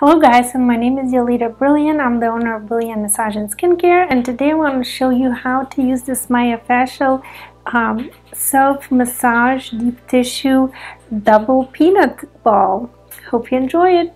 Hello guys, and my name is Jolita Brilliant. I'm the owner of Brilliant Massage and Skincare and today I want to show you how to use this myofascial um, self-massage deep tissue double peanut ball. Hope you enjoy it.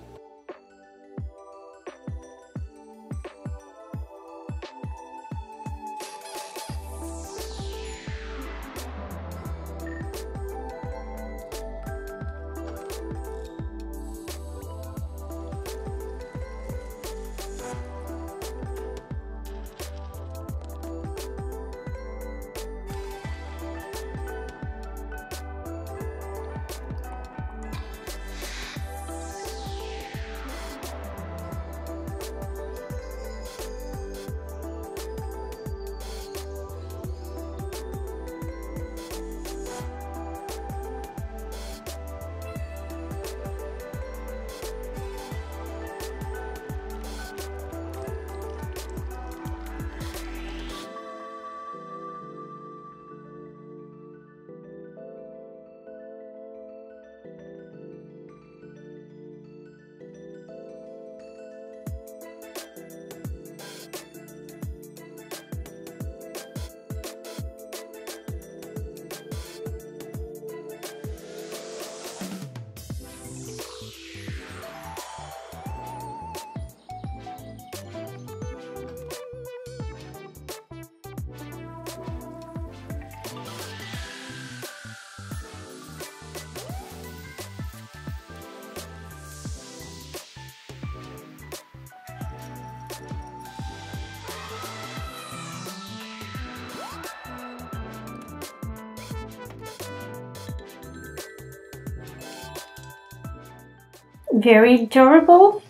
Very durable,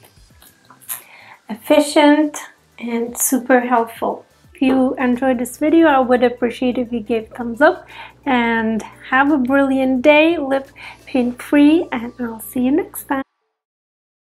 efficient, and super helpful. If you enjoyed this video, I would appreciate if you gave thumbs up and have a brilliant day, live pain-free, and I'll see you next time.